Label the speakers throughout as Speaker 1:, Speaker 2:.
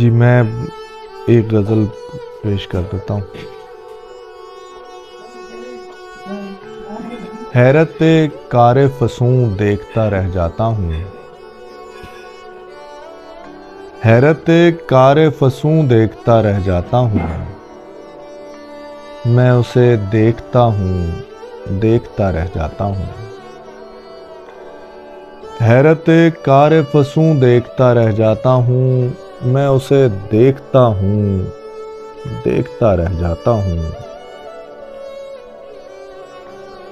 Speaker 1: जी, मैं एक गज़ल पेश कर देता हूँ। हैरत कार फसूं देखता रह जाता हूँ। हैरत कार फसूं देखता रह जाता हूँ। मैं उसे देखता हूँ, देखता रह जाता हूँ। हैरत कार फसूं देखता रह जाता हूँ। मैं उसे देखता हूँ, देखता रह जाता हूँ।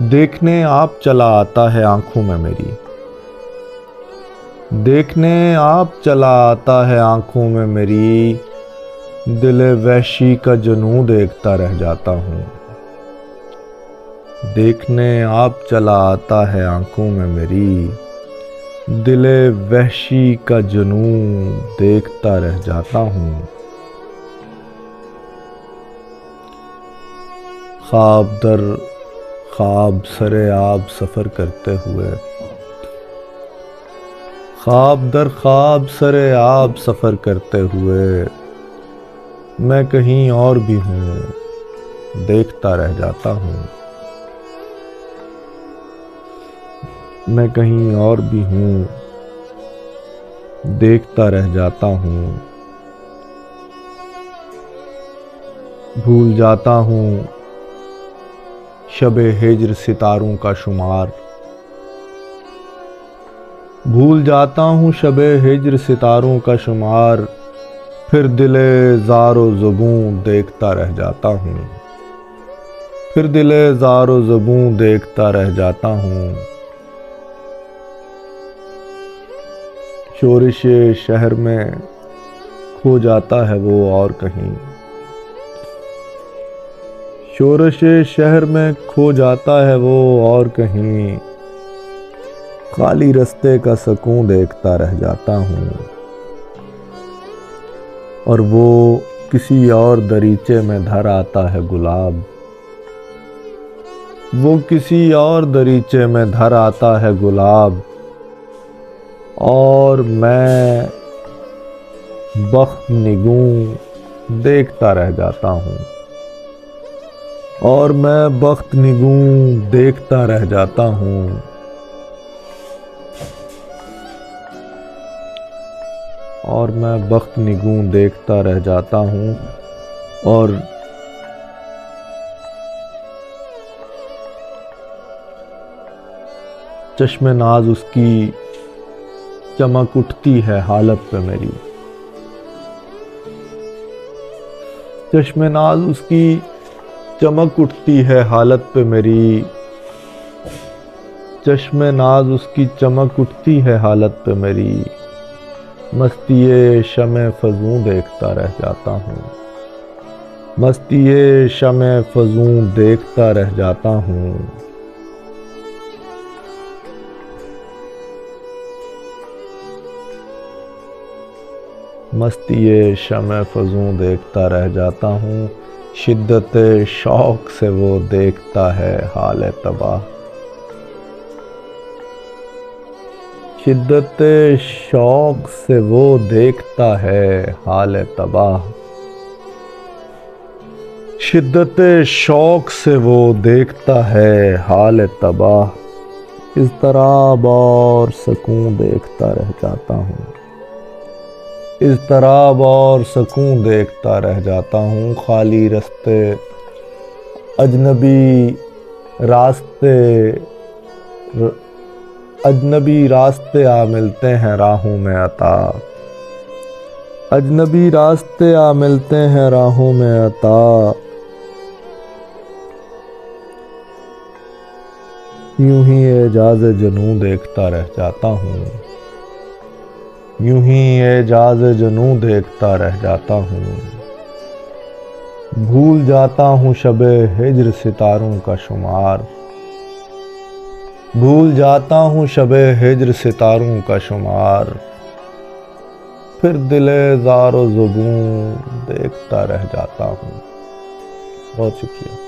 Speaker 1: देखने आप चला आता है आँखों में मेरी। देखने आप चला आता है आँखों में मेरी। दिल वैशी का जनू देखता रह जाता हूँ। देखने आप चला आता है आँखों में मेरी। दिल वहशी का जनू देखता रह जाता हूँ। ख्वाब दर, ख्वाब सरे आब सफ़र करते हुए। ख्वाब दर, ख्वाब सरे आब सफ़र करते हुए। मैं कहीं और भी हूँ, देखता रह जाता हूँ। मैं कहीं और भी हूँ। देखता रह जाता हूँ। भूल जाता हूँ। शब हिजर सितारों का शुमार। भूल जाता हूँ शब हिजर सितारों का शुमार। फिर दिले ज़ारो ज़बूँ देखता रह जाता हूँ। फिर दिले ज़ारो ज़बूँ देखता रह जाता हूँ। शोरिश शहर में खो जाता है वो और कहीं। शोरश शहर में खो जाता है वो और कहीं। खाली रस्ते का सकून देखता रह जाता हूँ। और वो किसी और दरीचे में धर आता है गुलाब। वो किसी और दरीचे में धर आता है गुलाब। और मैं बख निगू, देखता रह जाता हूँ। और मैं बख्त निगू, देखता रह जाता हूँ। और मैं बख्त निगू, देखता रह जाता हूँ। और चश्मे नाज उसकी चमक उठती है हालत पे मेरी। चश्मे नाज उसकी चमक उठती है हालत पे मेरी। चश्मे नाज उसकी चमक उठती है हालत पे मेरी। मस्ती शम फजू देखता रह जाता हूँ। मस्ती शम फजू देखता रह जाता हूँ। मस्ती शम फजू देखता रह जाता हूँ। शिद्दत शौक से वो देखता है हाल तबाह। शिद्दत शौक से वो देखता है हाल तबाह। शिद्दत शौक से वो देखता है हाल तबाह। इस तरह और सकून देखता रह जाता हूँ। इस तरह और सकून देखता रह जाता हूँ खाली रास्ते अजनबी रास्ते र, अजनबी रास्ते आ मिलते हैं राहों में अता। अजनबी रास्ते आ मिलते हैं राहों में अता। यूँ ही एजाज जनू देखता रह जाता हूँ। यूँ ही एजाज जनू देखता रह जाता हूँ। भूल जाता हूँ शब हिजर सितारों का शुमार। भूल जाता हूँ शब हिजर सितारों का शुमार। फिर दिले ज़ारो ज़ुबूं देखता रह जाता हूँ। बहुत शुक्रिया।